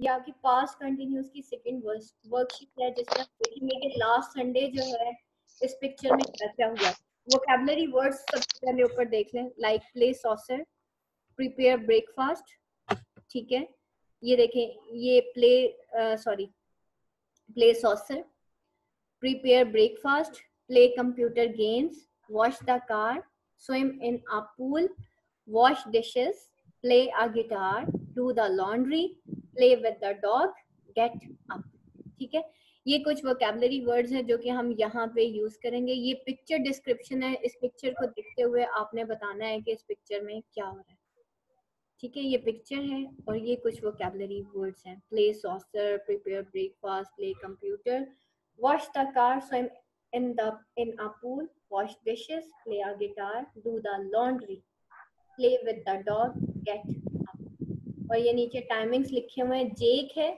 ये आपकी past continuous की सेकंड वर्कशीट है, जिसमें आप देखेंगे कि लास्ट संडे जो है, इस पिक्चर में क्या क्या हुआ। वोकेबलरी वर्ड्स सबसे पहले ऊपर देख लें। Like play saucer prepare breakfast ठीक है। ये देखें, ये play sorry play saucer prepare breakfast play computer games wash the car swim in a pool, wash dishes, play a guitar, do the laundry play with the dog get up. ठीक है? ये कुछ vocabulary words हैं जो कि हम यहाँ पे यूज़ करेंगे। ये पिक्चर डिस्क्रिप्शन है। इस पिक्चर को देखते हुए आपने बताना है कि इस पिक्चर में क्या हो रहा है। ठीक है? ये पिक्चर है और ये कुछ वोकेबलरी वर्ड्स हैं। Play saucer prepare breakfast play computer wash the car swim in in a pool, wash dishes, play a guitar, do the laundry, play with the dog, get up और ये नीचे timings लिखे हुए हैं। जेक है।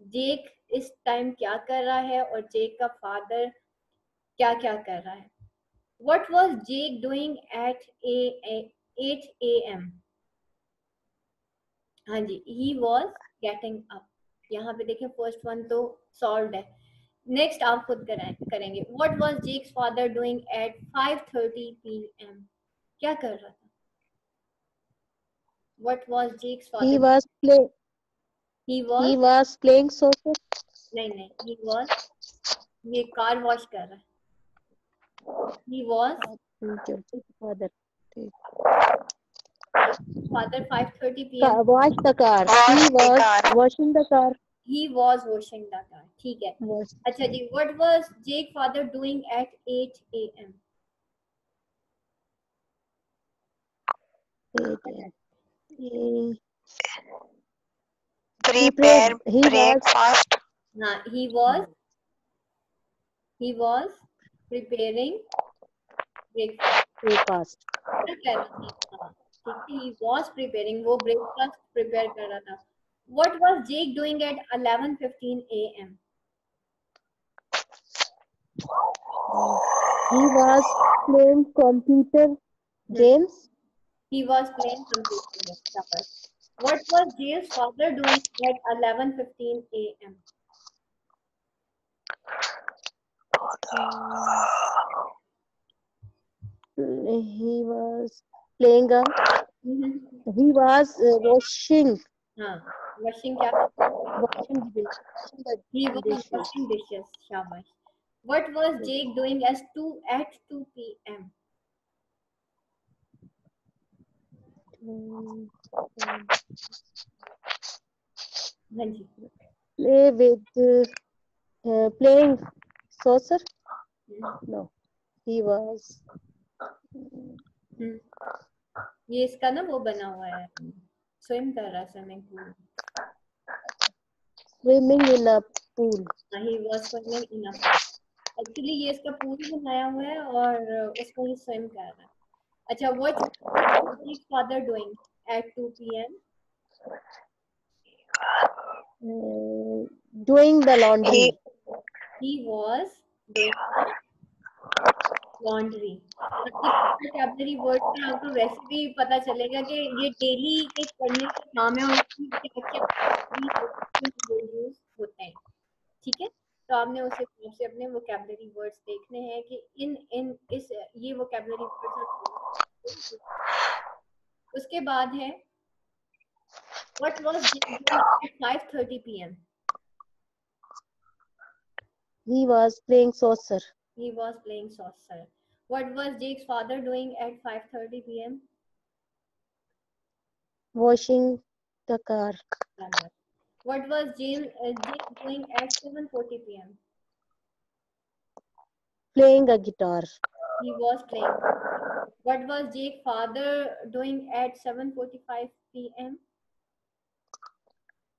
जेक इस time क्या कर रहा है और जेक का फादर क्या क्या कर रहा है? What was Jake doing at at A M हाँ जी ही वॉज़ गेटिंग अप यहाँ पे देखें फ़र्स्ट वन तो सॉल्व है। नेक्स्ट आप खुद करें, करेंगे। What was Jake's father doing at five thirty P M क्या कर रहा था? What was Jake's father he was play he was he was playing soccer नहीं नहीं he was ये कार वॉश कर रहा है he was ठीक है father father 5:30 p.m. wash the car he was washing the car he was washing the car ठीक है wash अच्छा जी what was Jake father doing at 8 a.m. he prepare he was breakfast हाँ he was he was preparing breakfast breakfast क्या कह रहा था हाँ, ठीक है he was preparing वो breakfast prepare कर रहा था what was Jake doing at 11:15 a.m. he was playing computer games He was playing computer. What was Jay's father doing at 11.15 a.m.? He was playing a... Mm-hmm. He was uh, washing. Huh. Washing, washing, he was washing dishes. What was Jake doing as two at 2 p.m.? हाँ जी. play with uh, uh, playing saucer? No. He was हम्म. ये इसका ना वो बना हुआ है। Swim कर रहा है swimming pool swimming in a pool. He was swimming in a actually ये इसका पूल बनाया हुआ है और उसको ये स्विम कर रहा है। अच्छा what is father doing at 2 PM doing the laundry. He- he was doing laundry. Vocabulary word से आपको वैसे भी पता चलेगा कि ये डेली के करने के काम है और यूज़ होते हैं। ठीक है? तो आपने उसे हिसाब से अपने वोकेबलरी वर्ड्स देखने हैं कि इन इन इस ये वोकेबलरी वर्ड्स उसके बाद है what was at 5:30 PM he was playing saucer He was playing saucer. What was Jake's father doing at 5:30 p.m.? washing the car What was James uh, Jake doing at 7:40 p.m.? playing a guitar He was playing. What was Jake's father doing at 7:45 p.m.?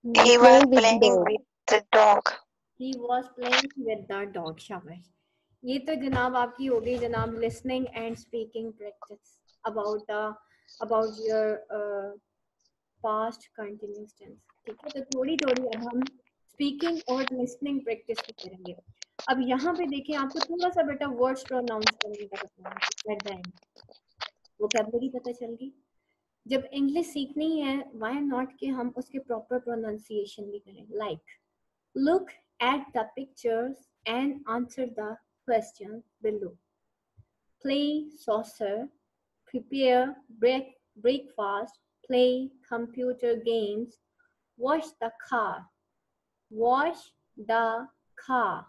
he was with playing dog. with the dog He was playing with the dog. शाबाश. ये तो जनाब आपकी हो गई जनाब listening and speaking practice about the about your past continuous tense. ठीक है तो थोड़ी थोड़ी अब हम speaking और listening practice भी करेंगे. अब यहाँ पे देखें आपको थोड़ा सा बेटा words pronounce करने का बताना है at the end. vocabulary पता चल गई जब इंग्लिश सीखनी है वाई नॉट कि हम उसके प्रॉपर प्रोनाउंसिएशन भी करें like look at the pictures and answer the question below play saucer prepare break, breakfast play computer games. Wash the car. Wash the car.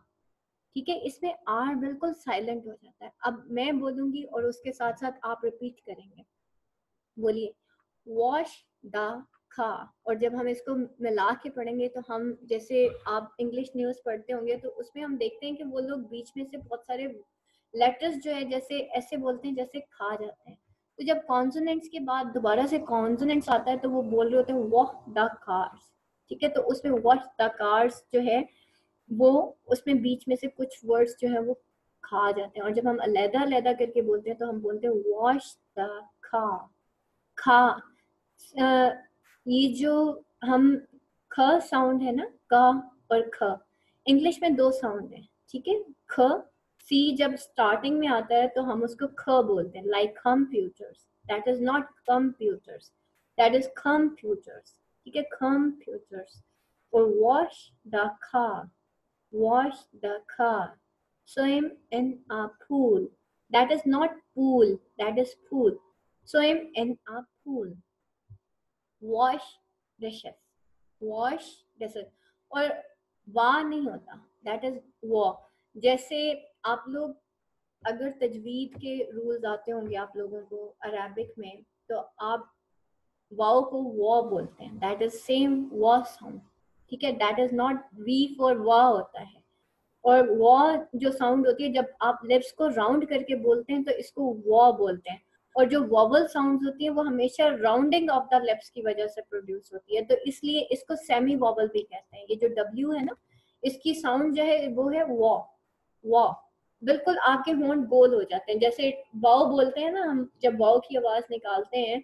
ठीक है? इसमें आर बिल्कुल साइलेंट हो जाता है। अब मैं बोलूँगी और उसके साथ साथ आप रिपीट करेंगे। बोलिए। वॉश द खा और जब हम इसको मिला के पढ़ेंगे तो हम जैसे आप इंग्लिश न्यूज़ पढ़ते होंगे तो उसमें हम देखते हैं कि वो लोग बीच में से बहुत सारे लेटर्स जो है जैसे ऐसे बोलते हैं जैसे खा जाते हैं। तो जब कॉन्सोनेंट्स के बाद दोबारा से कॉन्सोनेंट्स आता है तो वो बोल रहे होते हैं वॉश द कार्स ठीक है तो उसमें वॉश द कार्स जो है वो उसमें बीच में से कुछ वर्ड्स जो है वो खा जाते हैं। और जब हम अलहदा अलहदा करके बोलते हैं तो हम बोलते हैं वॉश द खा खा। आ, ये जो हम ख साउंड है ना क और ख। इंग्लिश में दो साउंड है ठीक है? ख सी जब स्टार्टिंग में आता है तो हम उसको ख बोलते हैं like computers that is not computers that is computers ठीक है कंप्यूटर्स और wash the car wash the car, swim in a pool. That is not pool, that is pool. Swim in a pool. Wash dishes. Wash dishes. और वाह नहीं होता that is Waugh जैसे आप लोग अगर तजवीद के रूल्स आते होंगे आप लोगों को अरेबिक में तो आप वाओ को वॉ बोलते हैं। That is same wa sound ठीक है? That is not V for वा होता है। और वॉ जो साउंड होती है, जब आप लिप्स को राउंड करके बोलते हैं तो इसको वॉ बोलते हैं। और जो वॉवल साउंड होती है, वो हमेशा राउंडिंग ऑफ़ द लिप्स की वजह से प्रोड्यूस होती है। तो इसलिए इसको सेमी वॉवल भी कहते हैं। ये जो डब्ल्यू है ना, इसकी साउंड जो है, वो है वॉ वॉ बिल्कुल आपके होंठ गोल हो जाते हैं। जैसे वाओ बोलते हैं ना हम, जब वाओ की आवाज़ निकालते हैं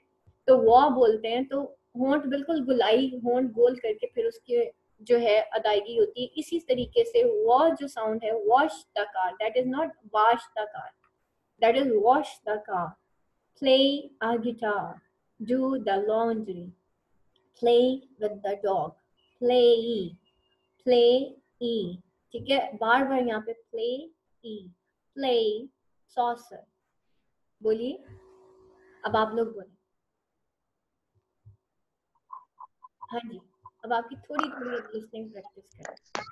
तो वॉ बोलते हैं तो होंठ बिल्कुल गुलाई, होंठ गोल करके फिर उसके जो है अदायगी होती है। इसी तरीके से वॉश जो साउंड है wash the car that is not wash the car that is wash the car play a guitar do the laundry play with the dog play play ई ठीक है? बार बार यहाँ पे प्ले ई प्ले सॉसर बोलिए। अब आप लोग बोले। हाँ जी। अब आपकी थोड़ी थोड़ी लिसनिंग प्रैक्टिस करें।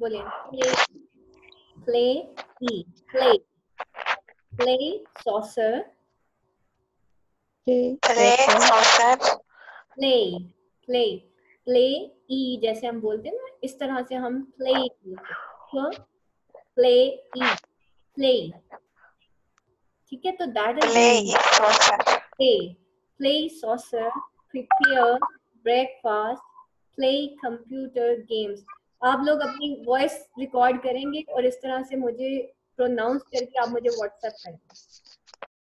बोलिए प्ले प्ले ई play play saucer play play play play ई जैसे हम बोलते हैं ना इस तरह से हम प्ले प्ले ई प्ले ठीक है तो that is play play saucer prepare breakfast play computer games आप लोग अपनी वॉइस रिकॉर्ड करेंगे और इस तरह से मुझे प्रोनाउंस करके आप मुझे व्हाट्सएप करेंगे।